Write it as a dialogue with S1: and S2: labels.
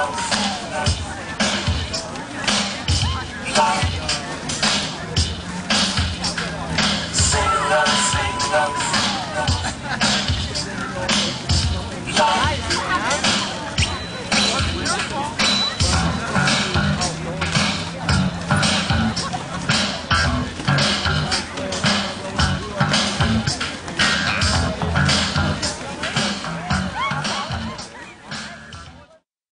S1: out.